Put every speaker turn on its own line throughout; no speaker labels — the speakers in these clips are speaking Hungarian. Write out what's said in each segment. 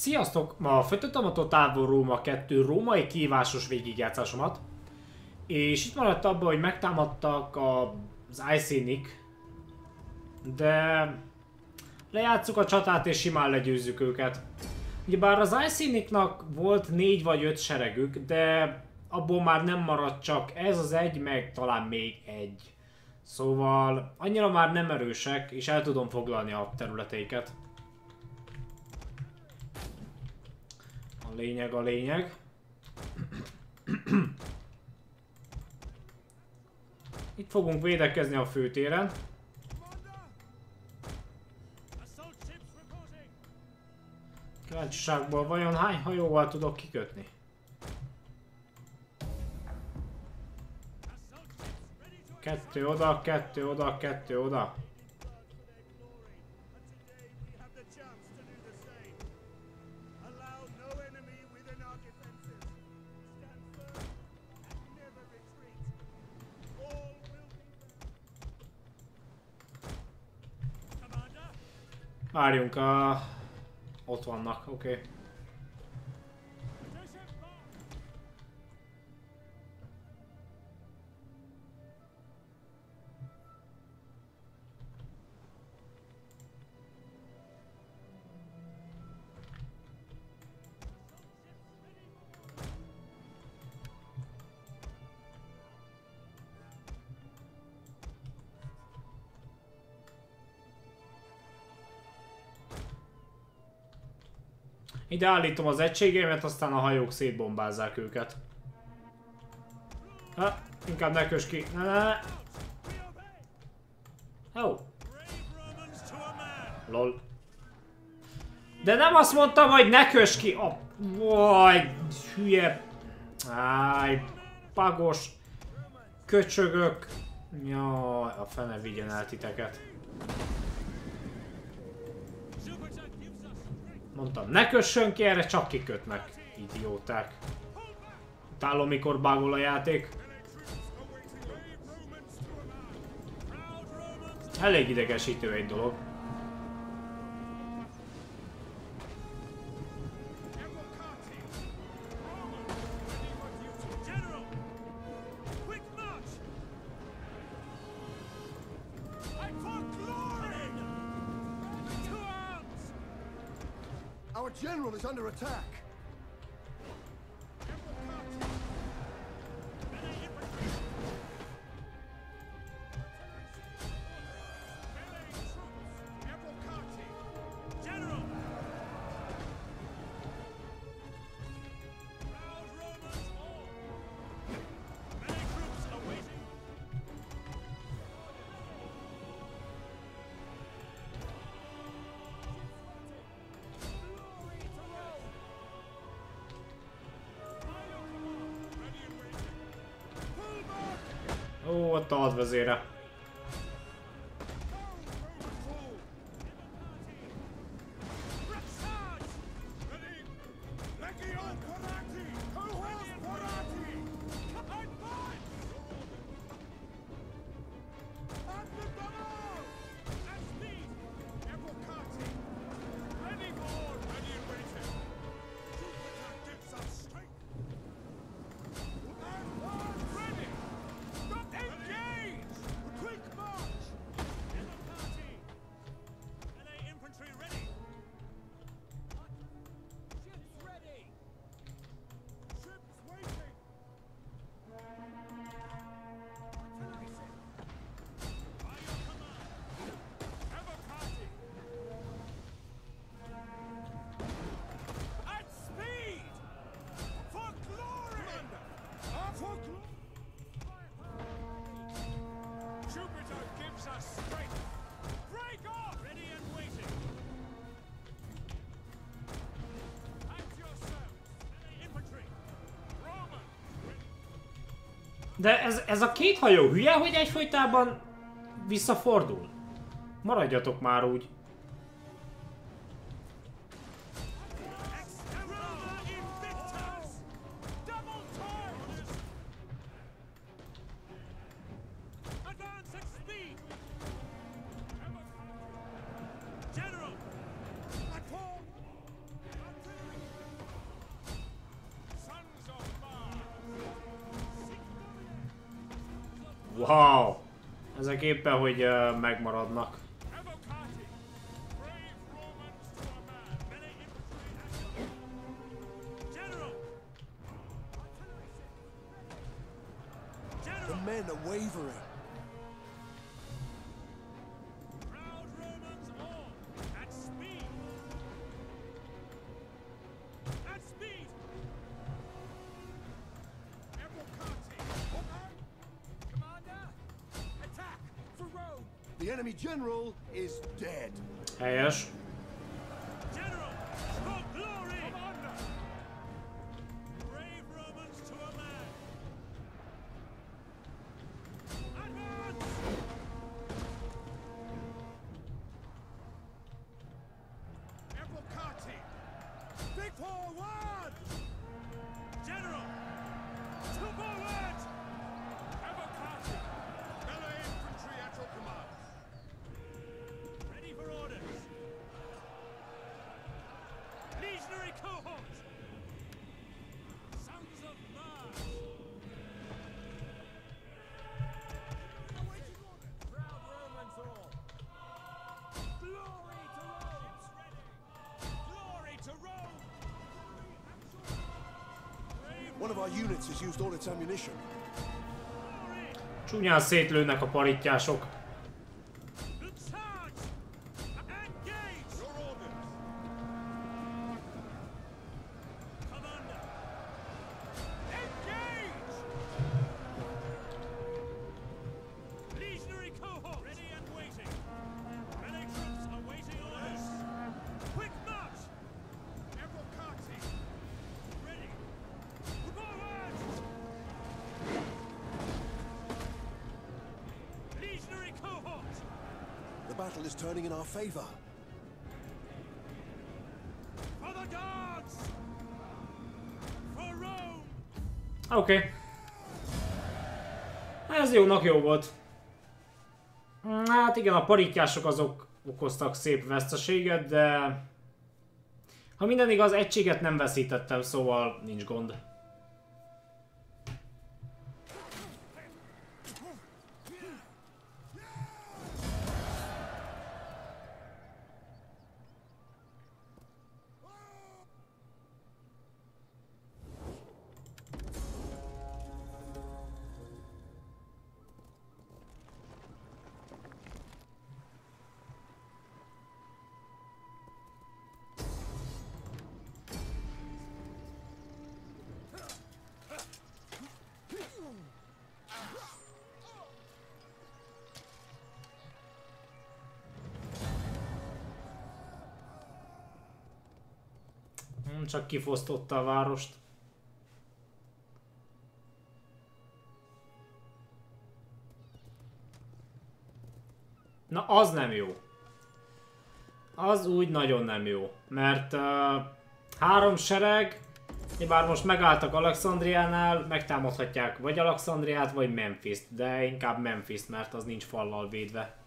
Sziasztok! Ma folytattam a Total War Róma 2 római kívásos végigjátszásomat. És itt maradt abban, hogy megtámadtak az Icenic. De lejátszuk a csatát és simán legyőzzük őket. Ugyebár az Icenicnak volt négy vagy öt seregük, de abból már nem maradt csak ez az egy, meg talán még egy. Szóval annyira már nem erősek, és el tudom foglalni a területeiket. Lényeg a lényeg. Itt fogunk védekezni a főtéren. Kíváncsiságból vajon hány hajóval tudok kikötni? Kettő oda, kettő oda, kettő oda. Várjunk, a... ott vannak, oké. Okay. Ide állítom az egységeimet, aztán a hajók szétbombázzák őket. Ha, inkább ne kös ki. Ne, ne, ne. Oh. Lol. De nem azt mondtam, hogy ne kös ki! Oh, vaj, hülye. Áj, pagos. Köcsögök. Jaj, a fene vigyen el titeket. Mondtam, ne kössön ki, erre csak kikötnek, idióták. Utálom, mikor bágol a játék. Elég idegesítő egy dolog.
Attack.
A hadvezére. De ez, ez a két hajó hülye, hogy egyfolytában visszafordul? Maradjatok már úgy. Éppen, hogy megmaradnak.
The enemy general is dead.
General,
Csúnyán szétlőnek a parittyások.
Our favor.
For the gods! For Rome!
Oké. Okay. Ez jónak jó volt. Hát igen, a parittyások azok okoztak szép veszteséget, de... Ha minden igaz, egységet nem veszítettem, szóval nincs gond. Csak kifosztotta a várost. Na, az nem jó. Az úgy nagyon nem jó. Mert uh, három sereg, bár most megálltak Alexandriánál, megtámadhatják vagy Alexandriát, vagy Memphis-t, de inkább Memphis, mert az nincs fallal védve.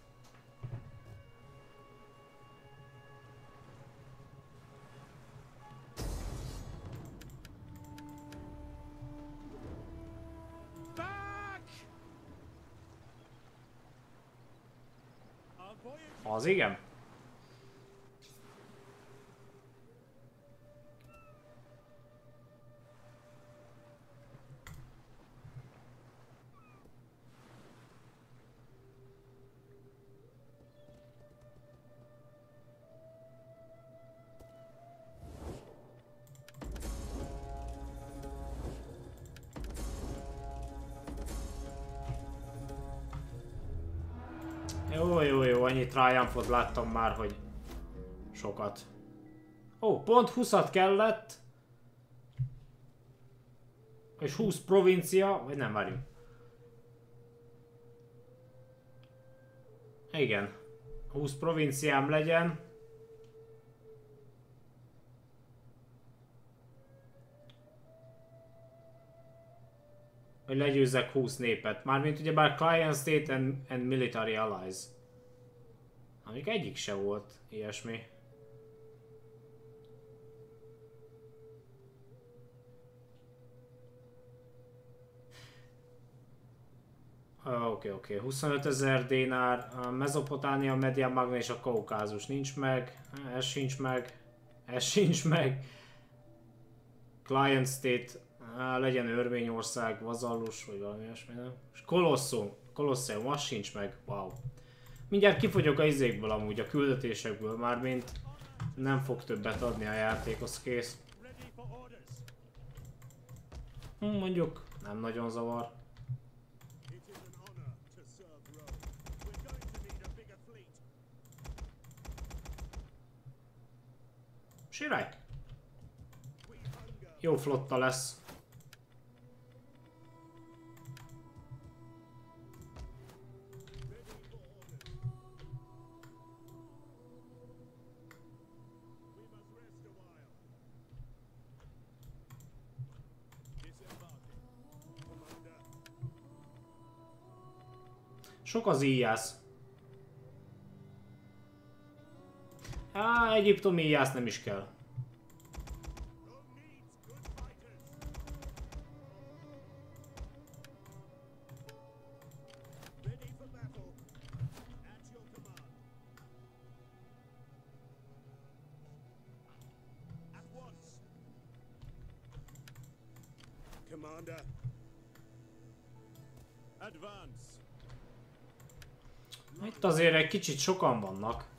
ligan. Annyi Triumphot láttam már, hogy sokat. Ó, pont 20-at kellett. És 20 provincia, vagy nem várjunk. Igen. 20 provinciám legyen. Hogy legyőzzek 20 népet. Mármint ugye bár Client State and, and Military Allies. Amik egyik se volt ilyesmi. Oké, oké. 25 ezer dénár, a Mezopotánia, Median Magna és a Kaukázus nincs meg. Ez sincs meg. Ez sincs meg. Client State, á, legyen Örményország, Vazallus, vagy valami ilyesmi, nem? És Kolosszum, Kolosseum, az sincs meg. Wow. Mindjárt kifogyok a izékből amúgy, a küldetésekből, mármint nem fog többet adni a játék, az kész. Hm, mondjuk nem nagyon zavar.
It is an honor
Sok az íjász. Á, egyiptomi íjász nem is kell. Kicsit sokan vannak.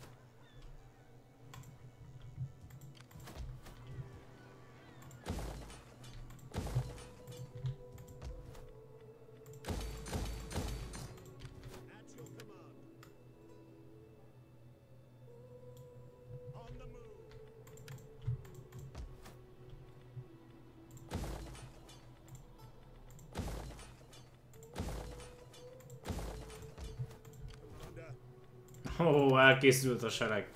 Elkészült a sereg.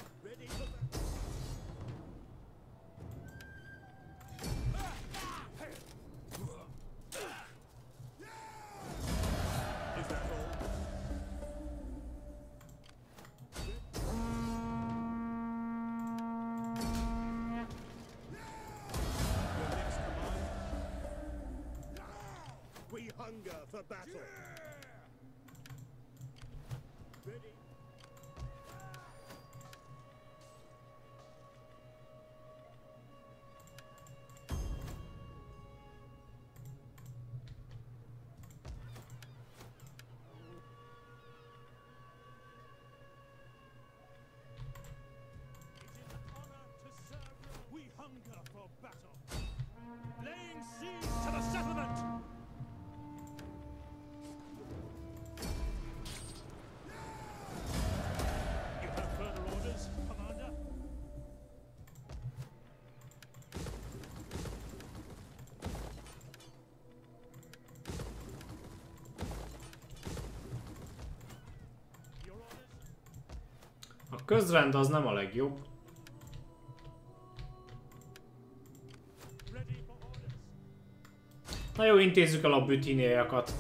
Közrend az nem a legjobb. Na jó, intézzük el a bütinéjakat.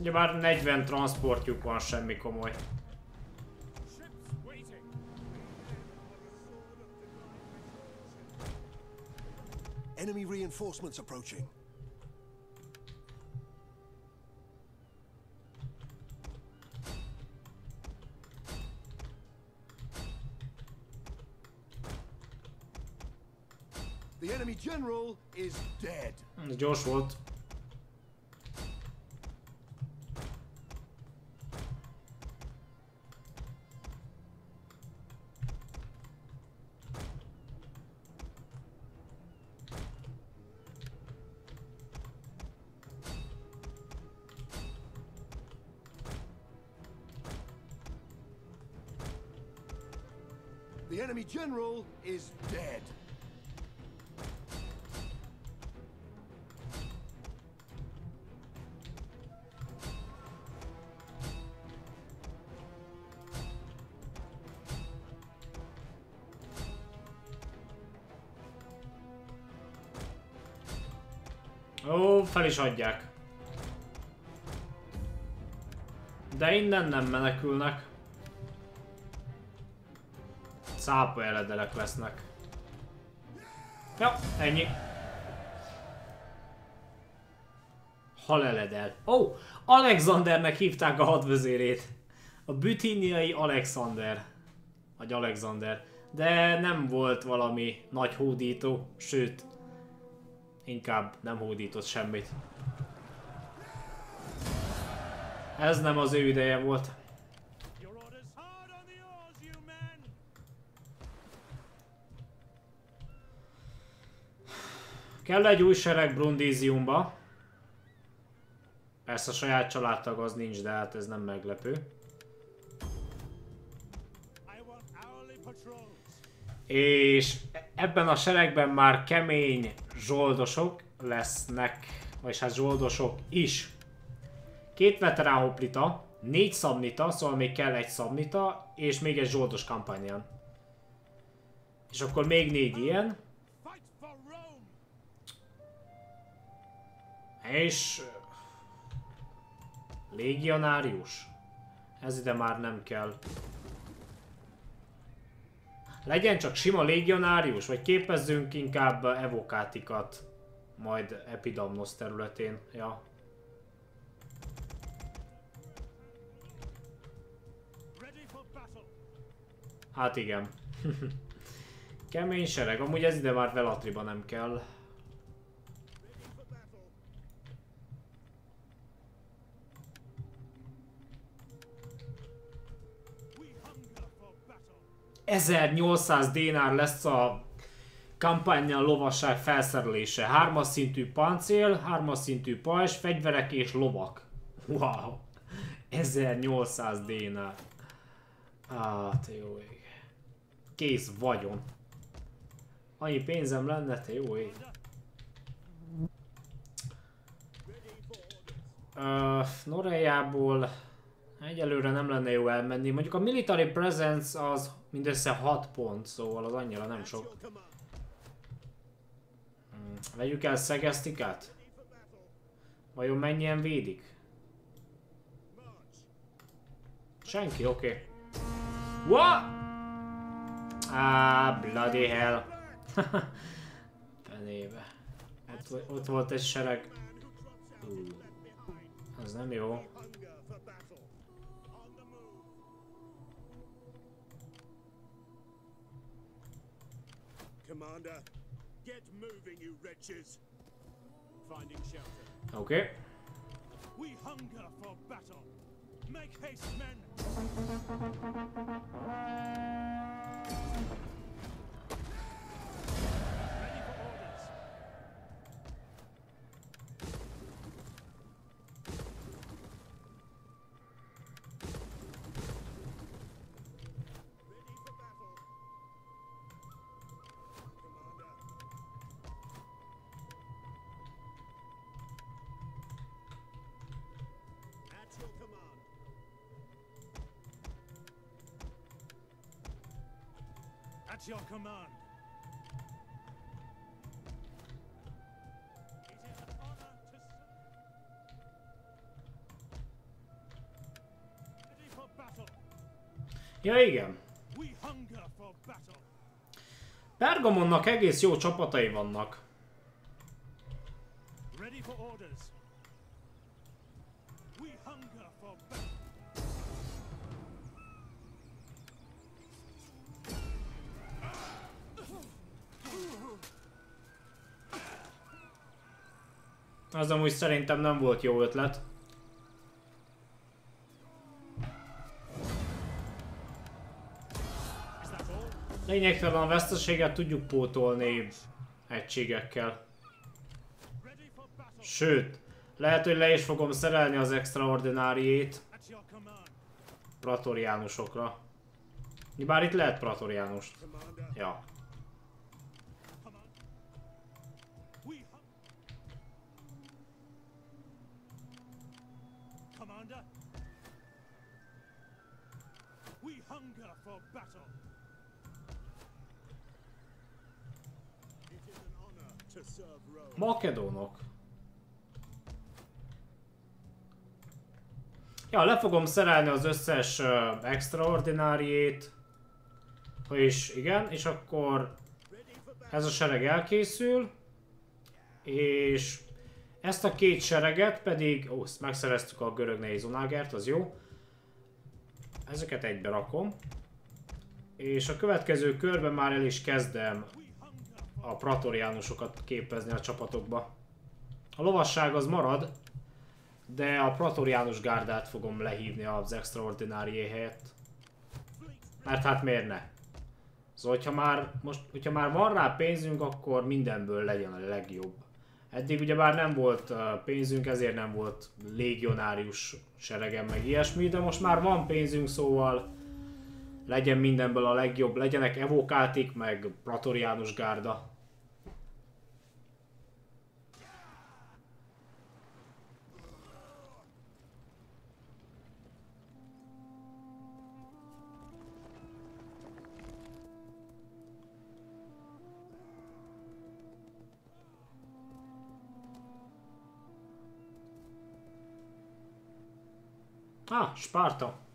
Ugye már 40 transportjuk van, semmi komoly.
Reinforcements approaching. The enemy general is dead.
Ez gyors Ó, fel is adják. De innen nem menekülnek. Cápa eledelek lesznek. Ja, ennyi. Haleledel. Ó, oh, Alexandernek hívták a hadvezérét. A bütíniai Alexander. Vagy Alexander. De nem volt valami nagy hódító, sőt, inkább nem hódított semmit. Ez nem az ő ideje volt. Kell egy új sereg Brundisiumba. Persze a saját családtag az nincs, de hát ez nem meglepő. És ebben a seregben már kemény zsoldosok lesznek, vagy hát zsoldosok is. Két veterán hoplita, négy szabnita, szóval még kell egy szabnita, és még egy zsoldos kampányán. És akkor még négy ilyen, és... Légionárius. Ez ide már nem kell. Legyen csak sima légionárius, vagy képezzünk inkább evokátikat. Majd Epidamnos területén. Ja. Hát igen. Kemény sereg. Amúgy ez ide már Velatriba nem kell.
We hunger for battle!
1800 dénár lesz a kampányjal lovasság felszerelése. Hármas szintű pancél, hármas szintű pajzs, fegyverek és lovak. Wow. 1800 dénár. Á, te jó ég. Kész vagyon. Annyi pénzem lenne, te jó ég. Uh, Norejából egyelőre nem lenne jó elmenni. Mondjuk a military presence az mindössze 6 pont, szóval az annyira nem sok. Hmm. Vegyük el Szegesztikát? Vajon mennyien védik? Senki, oké. Okay. What? Ah, bloody hell. Fenébe. Vo- ott volt egy sereg. Az nem jó.
Commander, get moving, you wretches. Finding shelter.
Okay.
We hunger for battle! Make haste, men!
At your command!
Ja igen. Pergamonnak egész jó csapatai vannak. Az amúgy szerintem nem volt jó ötlet. Lényegtelen a veszteséget tudjuk pótolni egységekkel. Sőt, lehet, hogy le is fogom szerelni az extraordináriét pratoriánusokra. Bár itt lehet pratoriánust. Ja.
For battle!
Makedónok. Ja, le fogom szerelni az összes uh, extraordináriét. És igen, és akkor ez a sereg elkészül. És ezt a két sereget pedig, ó, ezt megszereztük a görög nehézonágert, az jó. Ezeket egybe rakom. És a következő körben már el is kezdem a pratoriánusokat képezni a csapatokba. A lovasság az marad, de a pratoriánus gárdát fogom lehívni az extraordinárié helyett. Mert hát miért ne? Szóval, hogyha már, most, hogyha már van rá pénzünk, akkor mindenből legyen a legjobb. Eddig ugye bár nem volt uh, pénzünk, ezért nem volt légionárius seregem meg ilyesmi, de most már van pénzünk, szóval legyen mindenből a legjobb, legyenek evokáltik, meg pratoriánus gárda. Ah, Sparta.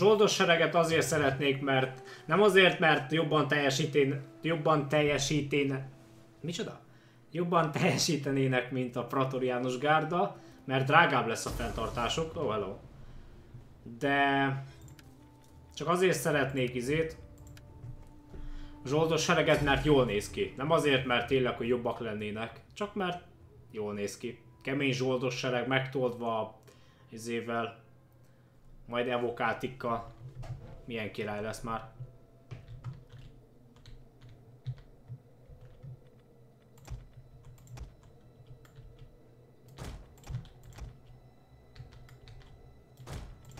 Zsoldos sereget azért szeretnék, mert nem azért, mert jobban teljesítén, jobban teljesítén, micsoda? Jobban teljesítenének, mint a Pratoriánus gárda, mert drágább lesz a fenntartásuk. Oh, hello. De csak azért szeretnék izét, zsoldos sereget, mert jól néz ki. Nem azért, mert tényleg, hogy jobbak lennének, csak mert jól néz ki. Kemény zsoldos sereg megtoldva izével, majd evokátikkal. Milyen király lesz már.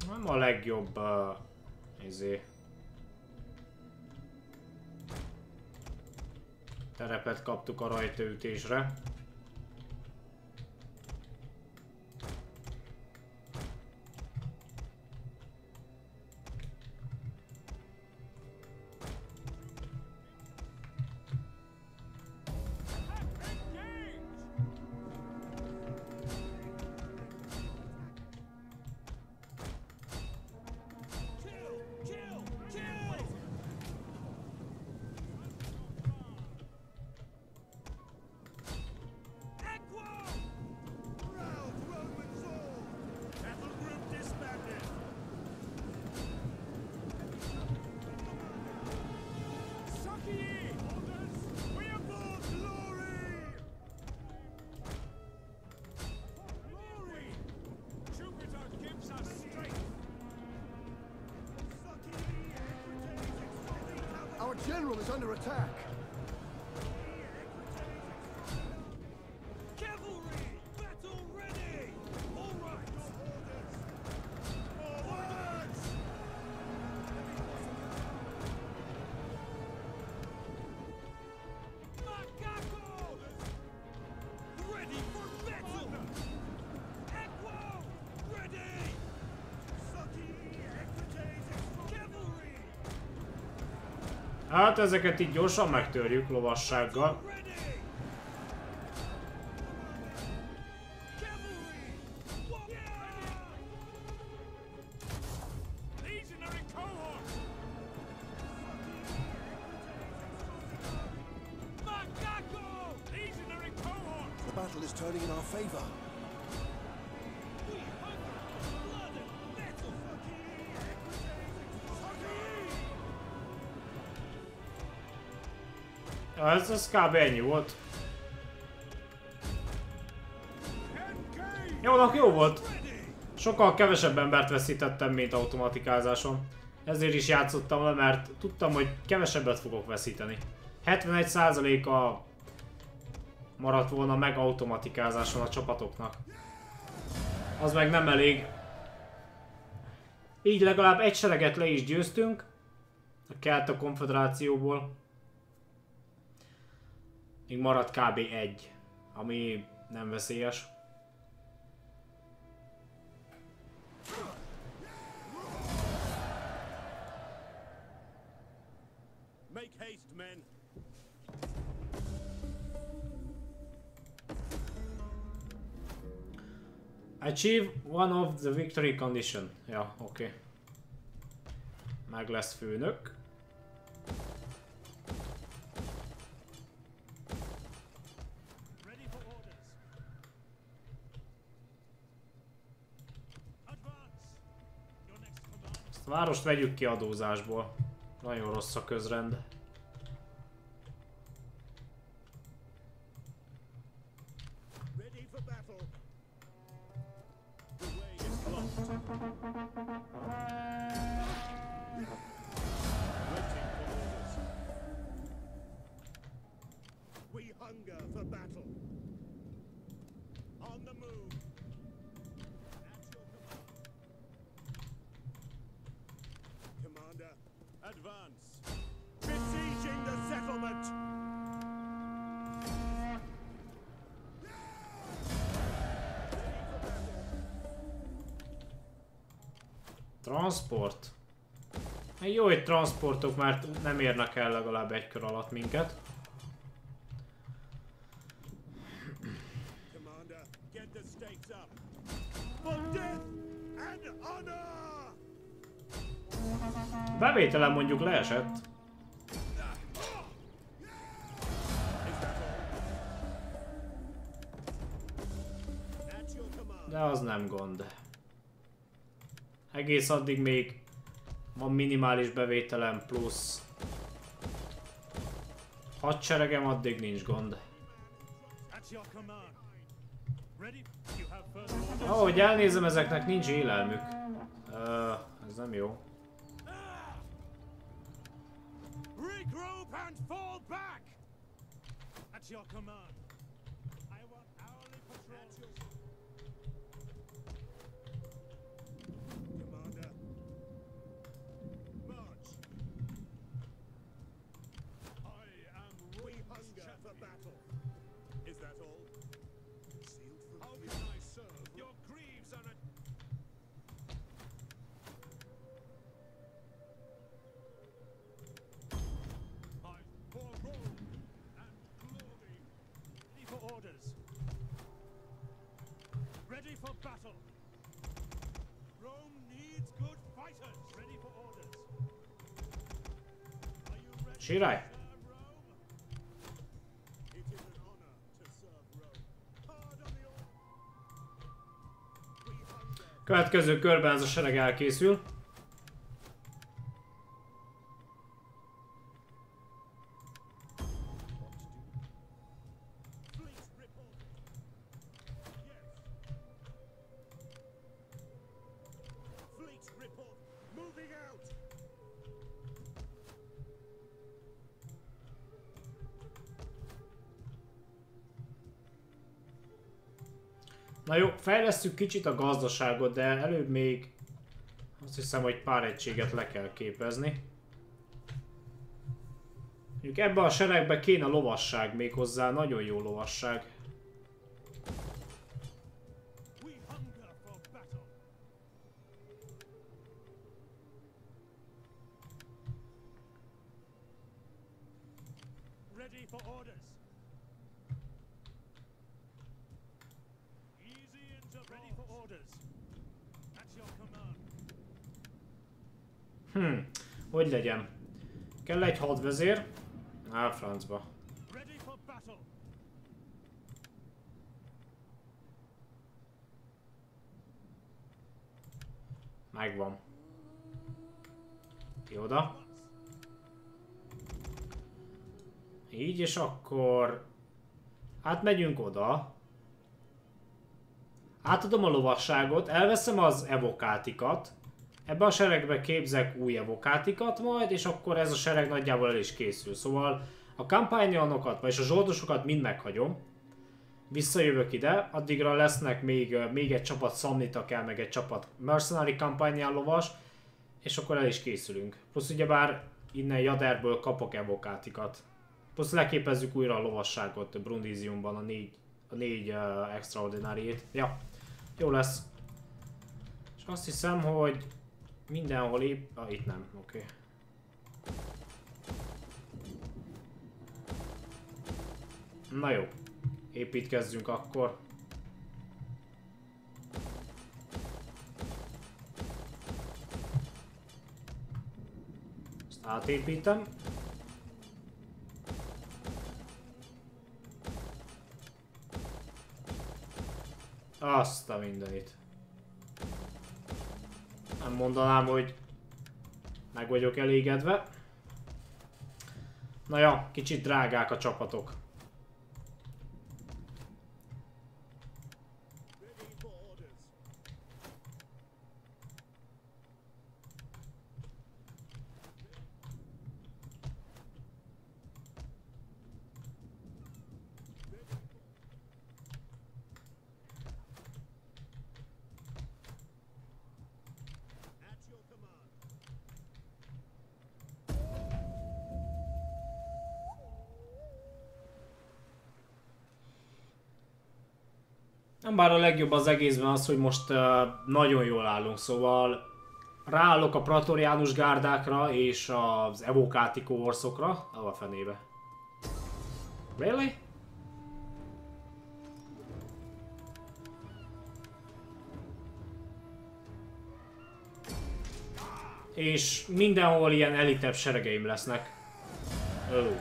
Nem a legjobb uh, izé. Terepet kaptuk a rajtaütésre. Hát ezeket így gyorsan megtörjük lovassággal. Ja, ez, kb. ennyi volt. Jó, nak jó volt. Sokkal kevesebb embert veszítettem, mint automatikázáson. Ezért is játszottam le, mert tudtam, hogy kevesebbet fogok veszíteni. 71% a maradt volna meg automatikázáson a csapatoknak. Az meg nem elég. Így legalább egy sereget le is győztünk. A Kelta konfederációból. Még maradt kb. egy, ami nem veszélyes.
Make haste, men.
Achieve one of the victory condition. Ja, oké. Okay. Meg lesz főnök. Várost vegyük ki adózásból. Nagyon rossz a közrend. Transport. Hát Jó, hogy transportok már nem érnek el legalább egy kör alatt minket. Bevételem mondjuk leesett. De az nem gond. Egész addig még van minimális bevételem plusz hadseregem, addig nincs gond. Ahogy elnézem, ezeknek nincs élelmük. Uh, ez nem jó.
Regroup and fall back! At your command. I? Your greaves are. I and glory. Ready for orders. Ready for battle. Rome needs good fighters. Ready for orders. Are you
Következő körben ez a sereg elkészül. Fejlesztjük kicsit a gazdaságot, de előbb még azt hiszem, hogy pár egységet le kell képezni. Mondjuk ebbe a seregbe kéne lovasság még hozzá, nagyon jó lovasság.
We hunger for battle. Ready for orders. Easy into ready for orders. At your command.
Hm, hogy legyen? Kell egy hadvezér? Á, francba. Megvan. Ki oda. Így, és akkor... Hát megyünk oda. Átadom a lovasságot, elveszem az evokátikat. Ebbe a seregbe képzek új evokátikat majd, és akkor ez a sereg nagyjából el is készül. Szóval a kampányonokat, vagyis a zsoldosokat mind meghagyom. visszajövök ide, addigra lesznek még, még egy csapat Samnita kell, meg egy csapat Mercenary kampányján lovas, és akkor el is készülünk. Plusz ugyebár innen Jaderből kapok evokátikat. Plusz leképezzük újra a lovasságot Brundisiumban, a négy, a négy uh, extraordinary Ja, jó lesz. És azt hiszem, hogy mindenhol épp... Ah, itt nem, oké. Okay. Na jó, építkezzünk akkor. Ezt átépítem. Azt a mindenit. Nem mondanám, hogy meg vagyok elégedve. Na ja, kicsit drágák a csapatok. Nem bár a legjobb az egészben az, hogy most uh, nagyon jól állunk, szóval ráállok a Praetorianus gárdákra és az Evokátikó orszokra, a fenébe. Really? És mindenhol ilyen elitebb seregeim lesznek. Ó.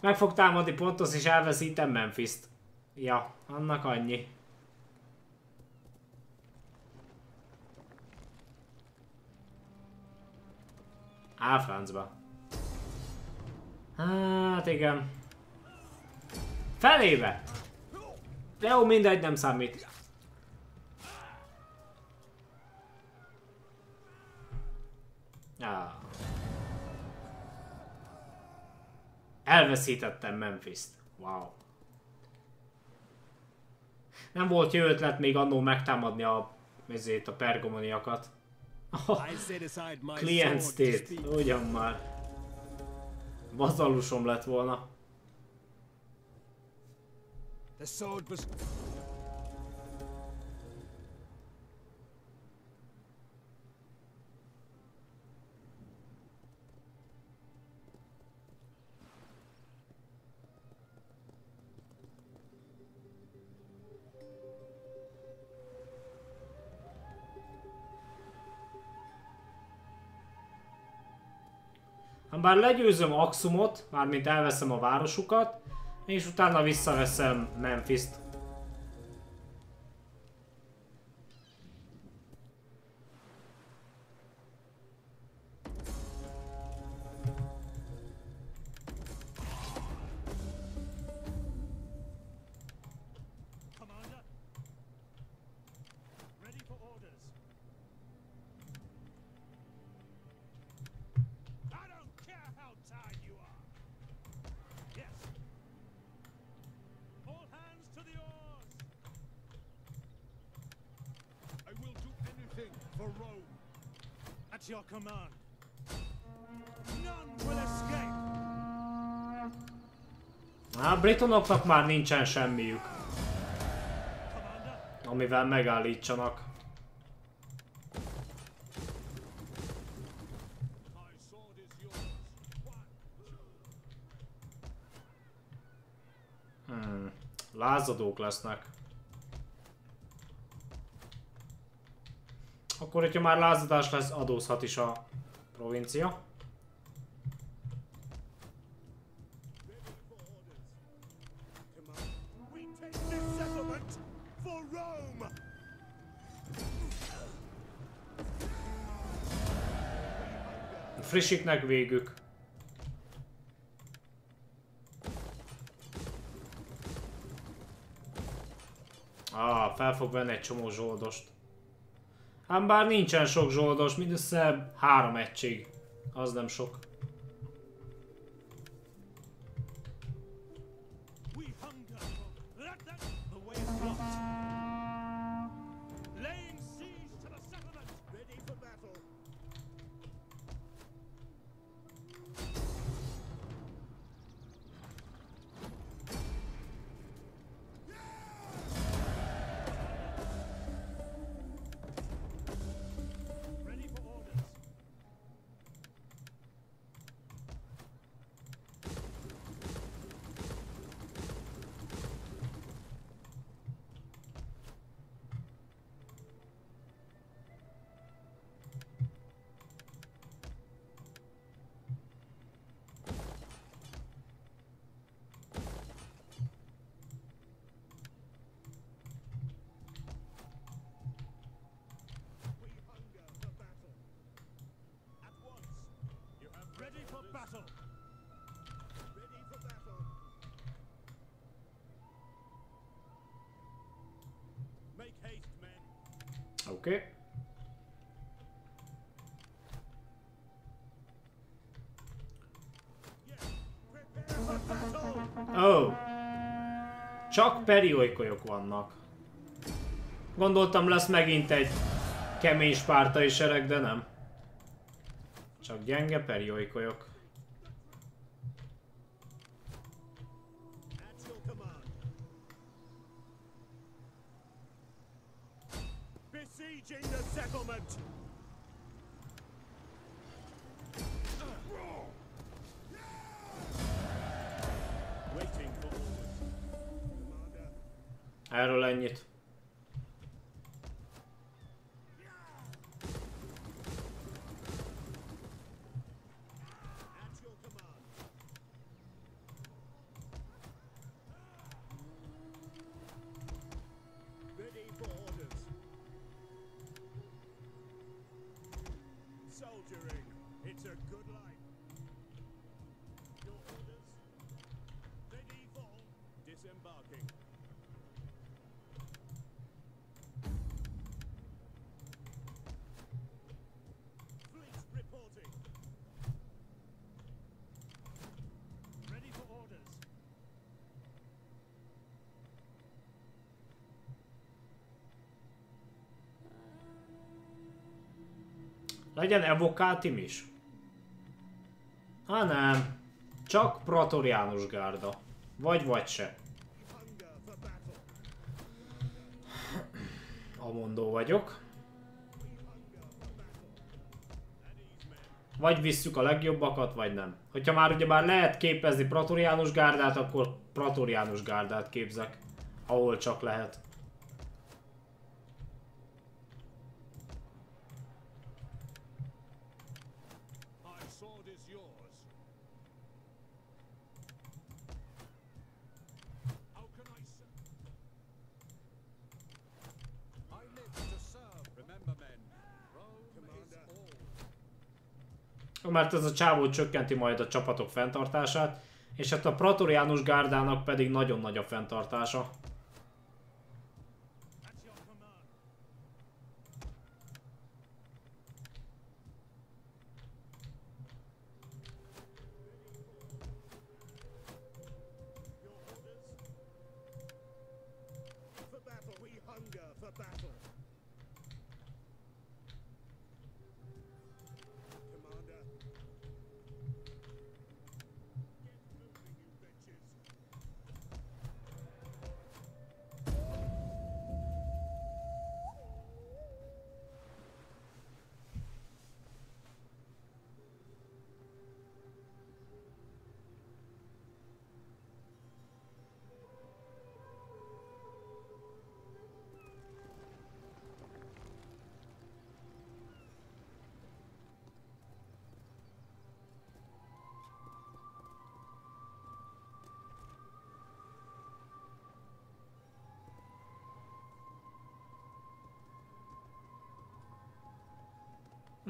Meg fog támadni Pontos és elveszítem Memphis-t. Ja, annak annyi. Á, francba. Hát igen. Felébe! De jó, mindegy, nem számít. Ah. Elveszítettem Memphis-t. Wow. Nem volt jó ötlet még annó megtámadni a, ezért a pergomoniakat.
My
Client state, ugyan már. Vazalusom lett volna. Bár legyőzöm Axumot, mármint elveszem a városukat, és utána visszaveszem Memphis-t. A britonoknak már nincsen semmiük, amivel megállítsanak. Hmm. Lázadók lesznek. Akkor, hogyha már lázadás lesz, adózhat is a provincia. Frissiknek végük. Ah, fel fog venni egy csomó zsoldost. Ám bár nincsen sok zsoldos, mindössze három egység. Az nem sok.
Ready for
battle!
Ready for battle!
Make haste, men! Okay. Oh. Csak periolykolyok vannak. Gondoltam lesz megint egy kemény spártai sereg, de nem. Csak gyenge periolykolyok. Legyen evokátim is. Há nem. Csak Pratoriánus gárda. Vagy vagy se. Amondó vagyok. Vagy visszük a legjobbakat, vagy nem. Hogyha már ugye már lehet képezni Pratoriánus gárdát, akkor Pratoriánus gárdát képzek. Ahol csak lehet. Mert ez a csávó csökkenti majd a csapatok fenntartását, és hát a Pratoriánus gárdának pedig nagyon nagy a fenntartása.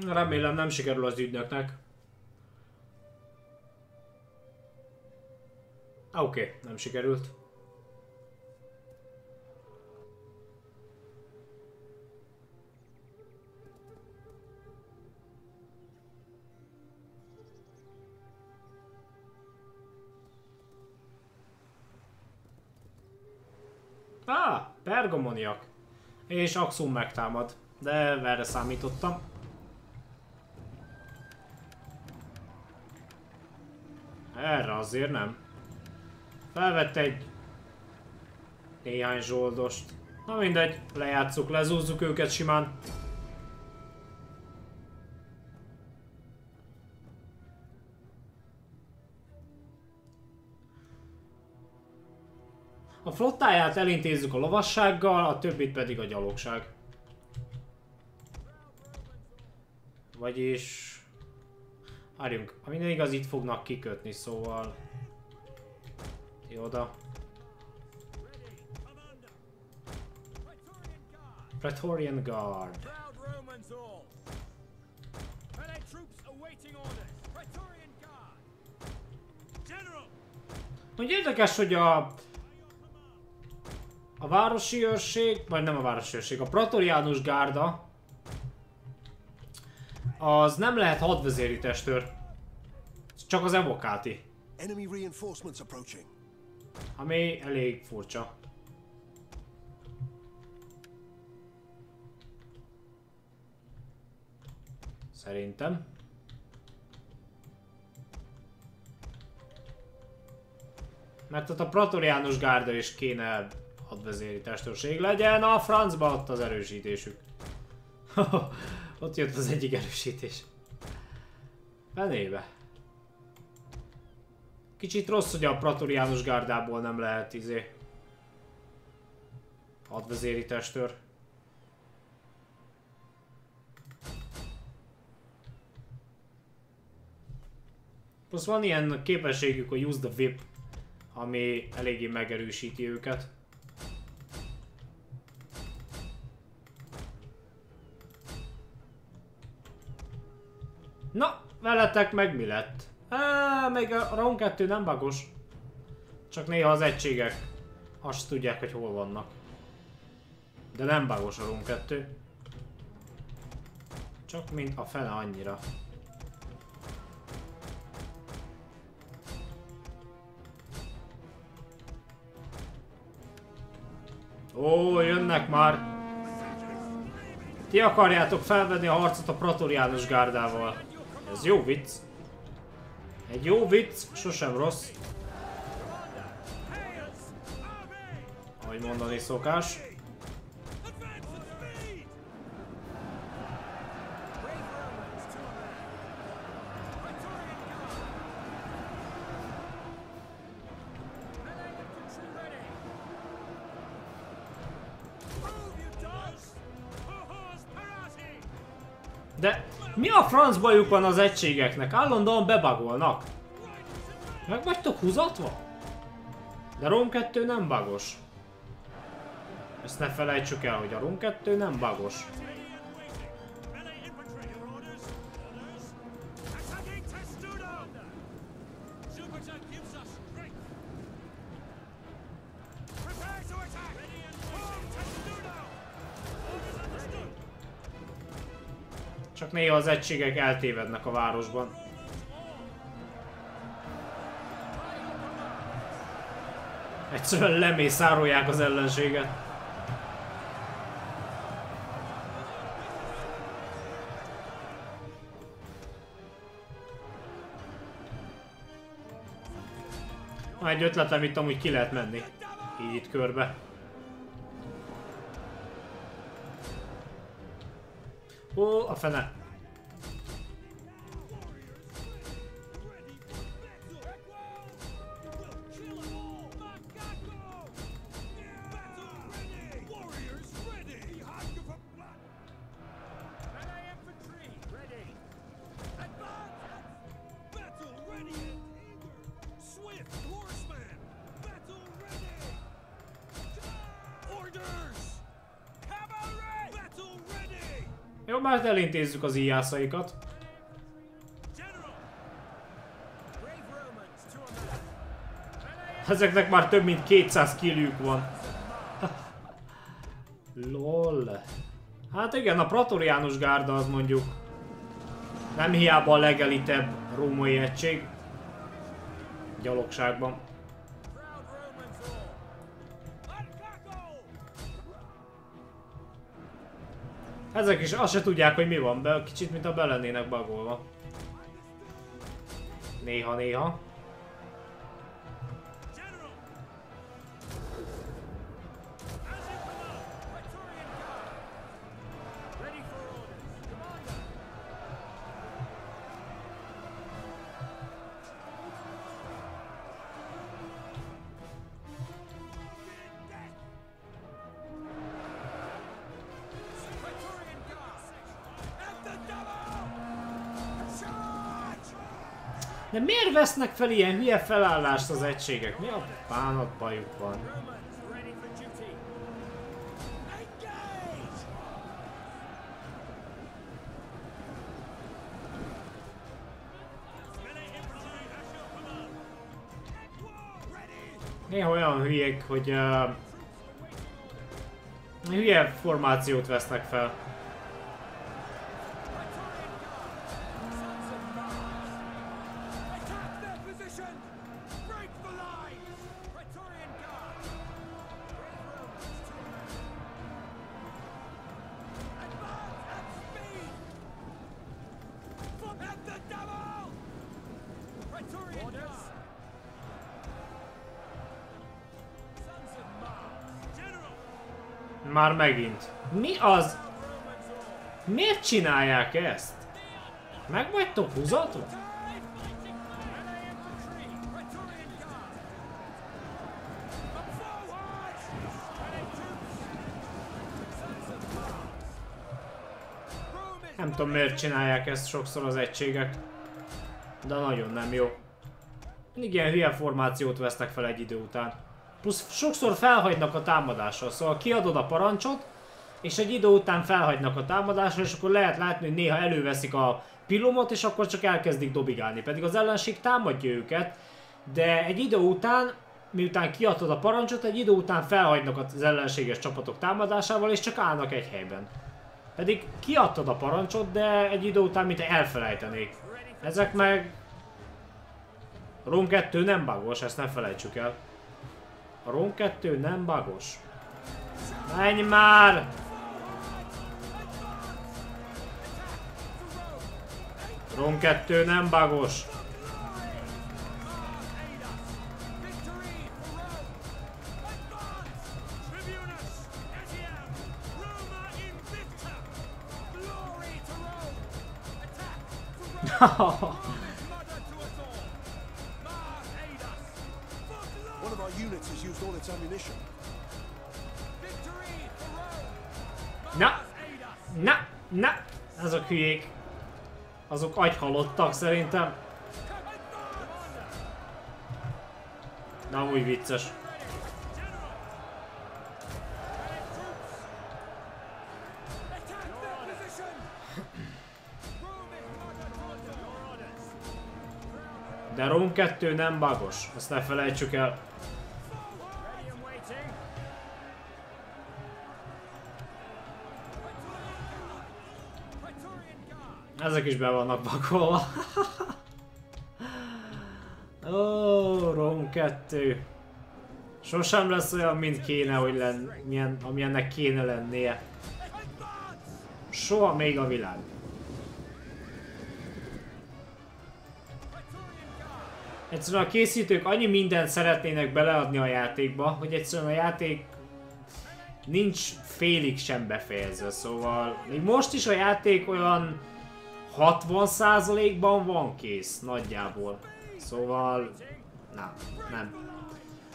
Remélem nem sikerül az ügynöknek. Oké, okay, nem sikerült. Ah, pergamoniak. És Axum megtámad. De erre számítottam. Erre azért nem. Felvett egy néhány zsoldost. Na mindegy, lejátszuk, lezúzzuk őket simán. A flottáját elintézzük a lovassággal, a többit pedig a gyalogság. Vagyis... Várjunk, ha minden igaz, itt fognak kikötni, szóval... Ti oda.
Praetorian Guard.
Úgy érdekes, hogy a... A városi őrség, vagy nem a városi őrség, a Praetorianus Gárda az nem lehet hadvezéri testőr. Csak az evokáti. Ami elég furcsa. Szerintem. Mert ott a Pratoriánus Gárda is kéne hadvezéri testőrség legyen, a francba ott az erősítésük. ott jött az egyik erősítés. Fenébe. Kicsit rossz, hogy a Pratoriánus Gárdából nem lehet izé. Hadvezéri testőr. Plusz van ilyen képességük, hogy use the whip, ami eléggé megerősíti őket. Na, veletek meg mi lett? Á, még a round 2 nem bagos. Csak néha az egységek azt tudják, hogy hol vannak. De nem bagos a round 2. Csak mint a fele annyira. Ó, jönnek már! Ti akarjátok felvenni a harcot a Pratoriánus gárdával. Ez jó vicc. Egy jó vicc, sosem rossz. Ahogy mondani szokás. Franc bajuk van az egységeknek? Állandóan bebagolnak. Meg vagytok húzatva? De Rom 2 nem bagos. Ezt ne felejtsük el, hogy a Rom 2 nem bagos. Csak néha az egységek eltévednek a városban. Egyszerűen lemészárolják az ellenséget. Van egy ötletem itt amúgy ki lehet menni. Így itt körbe. Ó, a fene. Már elintézzük az íjászaikat. Ezeknek már több mint 200 killük van. LOL. Hát igen, a Pratoriánus gárda az mondjuk nem hiába a legelitebb római egység. Gyalogságban. Ezek is azt se tudják, hogy mi van be, kicsit mint a be lennének bagolva. Néha-néha. Vesznek fel ilyen hülye felállást az egységek? Mi a bánat bajuk van? Néha olyan hülyék, hogy uh, hülye formációt vesznek fel. Már megint. Mi az? Miért csinálják ezt? Meg vagytok húzatva? Nem tudom miért csinálják ezt sokszor az egységek. De nagyon nem jó. Mindig ilyen hülye formációt vesznek fel egy idő után. Plusz sokszor felhagynak a támadásra, szóval kiadod a parancsot, és egy idő után felhagynak a támadásra, és akkor lehet látni, hogy néha előveszik a pilomot, és akkor csak elkezdik dobigálni. Pedig az ellenség támadja őket, de egy idő után, miután kiadod a parancsot, egy idő után felhagynak az ellenséges csapatok támadásával, és csak állnak egy helyben. Pedig kiadtad a parancsot, de egy idő után mint elfelejtenék. Ezek meg... Rom 2 nem bagos, ezt ne felejtsük el. A Rom 2 nem bagos. Menj már! Rom 2 nem bagos.
Tribunus, Etiam, Roma
its ammunition.
Victory for Rome!
Na! Na! Na! Azok hülyék. Azok agyhalottak szerintem. De amúgy vicces.
Rome!
De Rom 2 nem bagos. Azt ne felejtsük el. Ezek is be vannak pakolva. Ó, Rom 2. Sosem lesz olyan, mint kéne, hogy len, milyen, amilyennek kéne lennie. Soha még a világ. Egyszerűen a készítők annyi mindent szeretnének beleadni a játékba, hogy egyszerűen a játék nincs félig sem befejezve, szóval még most is a játék olyan 60%-ban van kész, nagyjából. Szóval, nem, nem.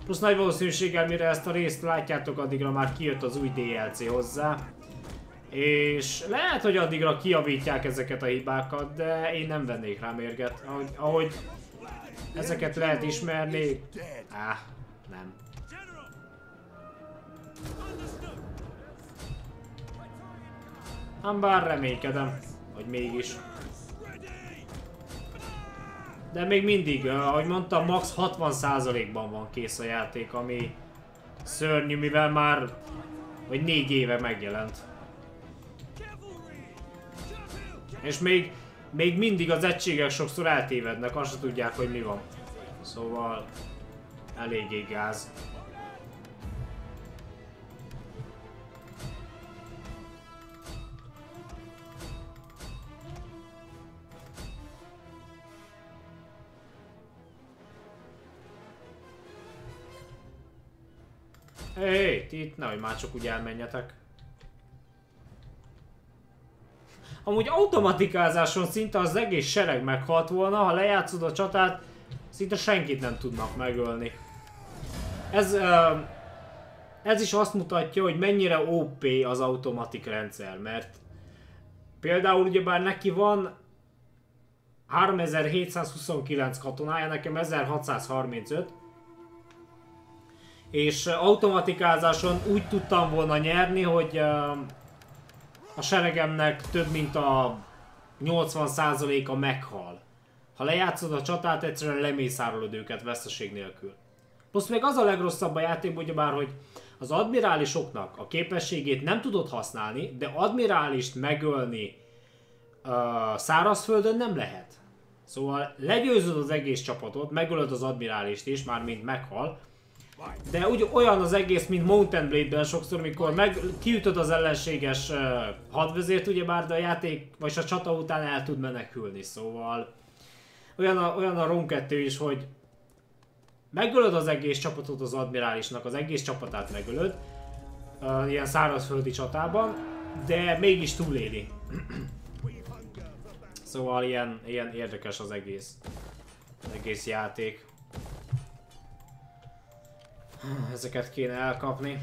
Plusz nagy valószínűséggel, mire ezt a részt látjátok, addigra már kijött az új DLC hozzá. És lehet, hogy addigra kiavítják ezeket a hibákat, de én nem vennék rá mérget. Ahogy, ahogy ezeket lehet ismerni, áh, nem. Ám bár reménykedem, hogy mégis. De még mindig, ahogy mondtam, max 60%-ban van kész a játék, ami szörnyű, mivel már vagy négy éve megjelent. És még, még mindig az egységek sokszor eltévednek, azt se tudják, hogy mi van. Szóval eléggé gáz. Hé, ti itt nehogy már csak úgy elmenjetek. Amúgy automatikázáson szinte az egész sereg meghalt volna, ha lejátszod a csatát, szinte senkit nem tudnak megölni. Ez, ez is azt mutatja, hogy mennyire OP az automatik rendszer, mert például ugyebár neki van 3729 katonája, nekem 1635, és automatikázáson úgy tudtam volna nyerni, hogy a seregemnek több mint a 80%-a meghal. Ha lejátszod a csatát, egyszerűen lemészárolod őket veszteség nélkül. Plusz még az a legrosszabb a játékban, ugyebár, hogy az admirálisoknak a képességét nem tudod használni, de admirálist megölni uh, szárazföldön nem lehet. Szóval legyőzöd az egész csapatot, megölöd az admirálist is, mármint meghal, De úgy olyan az egész, mint Mountain Blade-ben sokszor, mikor meg kiütöd az ellenséges uh, hadvezért, ugyebár, de a játék, vagy a csata után el tud menekülni, szóval olyan a, olyan a Rom 2 is, hogy megölöd az egész csapatot az admirálisnak, az egész csapatát megölöd, uh, ilyen szárazföldi csatában, de mégis túléli. szóval ilyen, ilyen érdekes az egész, az egész játék. Ezeket kéne elkapni.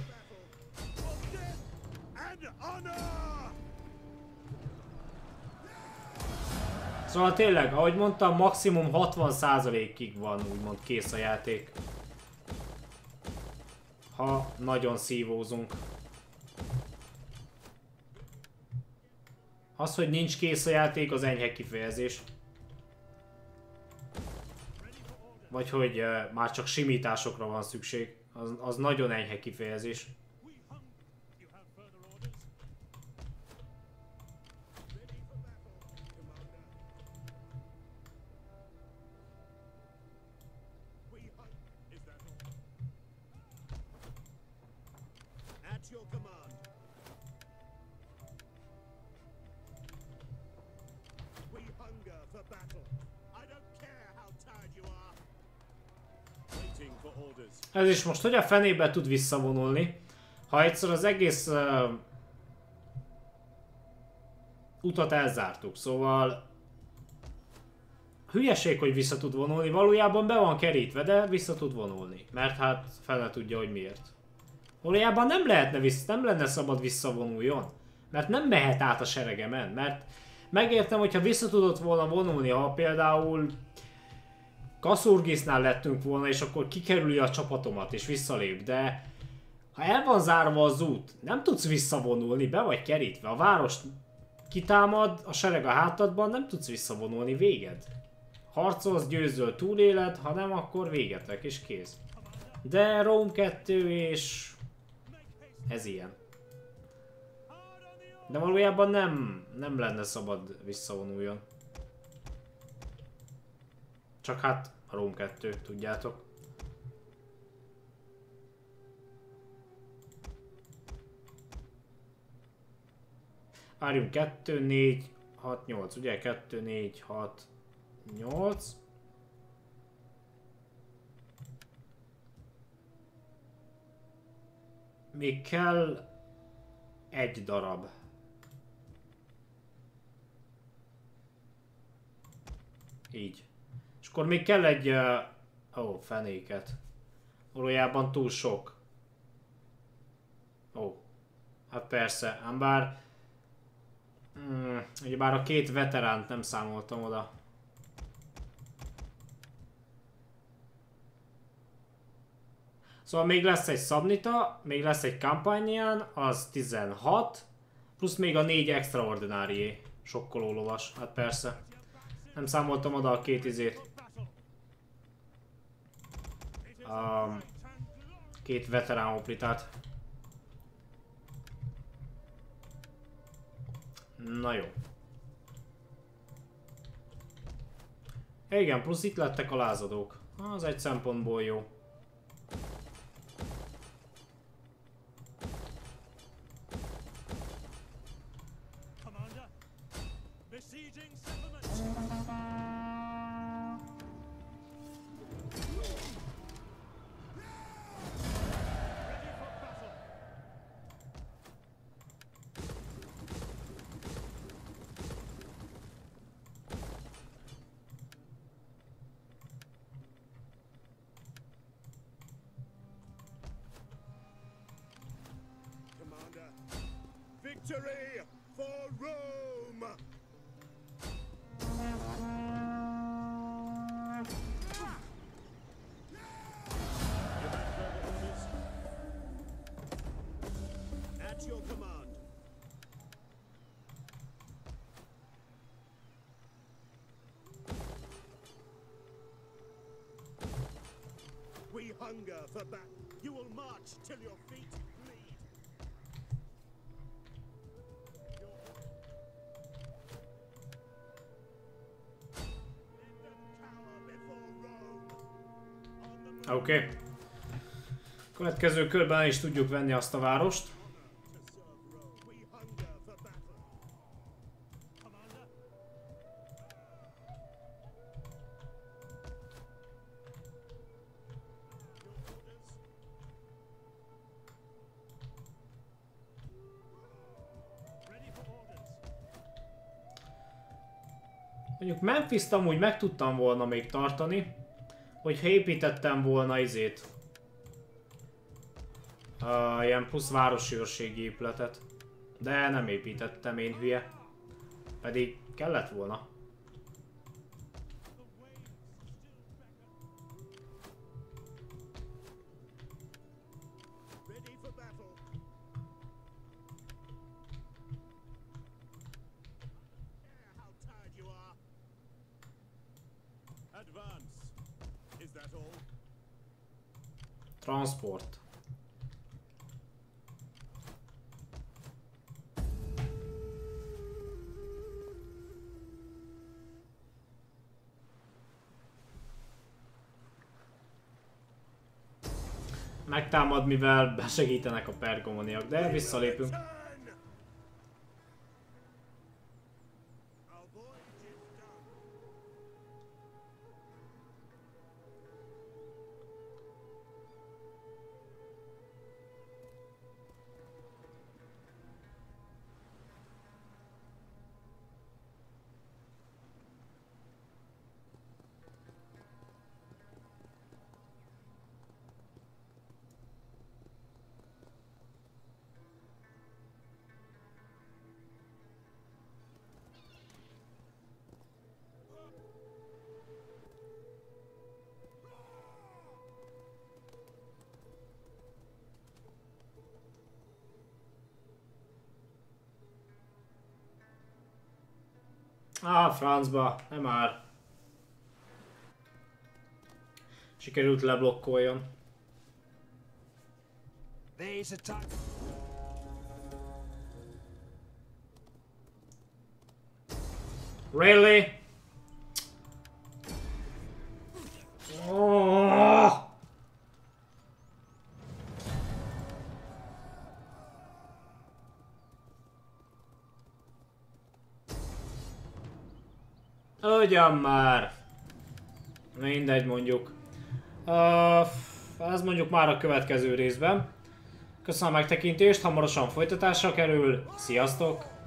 Szóval tényleg, ahogy mondtam, maximum 60%-ig van úgymond kész a játék. Ha nagyon szívózunk. Az, hogy nincs kész a játék, az enyhe kifejezés. Vagy hogy uh, már csak simításokra van szükség. Az, az nagyon enyhe kifejezés. Ez is most hogy a fenébe tud visszavonulni, ha egyszer az egész uh, utat elzártuk, szóval hülyeség, hogy vissza tud vonulni, valójában be van kerítve, de vissza tud vonulni, mert hát fele tudja, hogy miért. Valójában nem lehetne vissza, nem lenne szabad visszavonuljon, mert nem mehet át a seregemen, mert megértem, hogyha vissza tudott volna vonulni, ha például Kaszurgisnál lettünk volna, és akkor kikerüli a csapatomat, és visszalép, de ha el van zárva az út, nem tudsz visszavonulni, be vagy kerítve. A város kitámad, a sereg a hátadban, nem tudsz visszavonulni, véged. Harcolsz, győzöl, túléled, ha nem, akkor végetek, és kész. De Rome 2 és... Ez ilyen. De valójában nem, nem lenne szabad visszavonuljon. Csak hát a Rome 2, tudjátok. Várjunk, 2, 4, 6, 8, ugye? 2, 4, 6, 8. Még kell egy darab. Így. Akkor még kell egy... Uh, ó, fenéket. Valójában túl sok. Ó. Hát persze, ám bár... Mm, ugye bár a két veteránt nem számoltam oda. Szóval még lesz egy Szabnita, még lesz egy Campanian, az 16, plusz még a négy extraordinárié. Sokkoló lovas, hát persze. Nem számoltam oda a két izét. Um, két veterán hoplitát. Na jó. Igen, plusz itt lettek a lázadók. Az egy szempontból jó.
Victory for Rome! At your command. We hunger for battle. You will march till your
Oké. Okay. Következő körben is tudjuk venni azt a várost. Mondjuk Memphis-t amúgy meg tudtam volna még tartani, hogyha építettem volna izét. Uh, ilyen plusz városi őrségi épületet. De nem építettem, én hülye. Pedig kellett volna. Transport. Megtámad, mivel besegítenek a pergomoniak, de visszalépünk. Á, francba, nem már. Sikerült leblokkoljon. Really? Ugyan már! Mindegy mondjuk. Uh, ez mondjuk már a következő részben. Köszönöm a megtekintést, hamarosan folytatásra kerül. Sziasztok!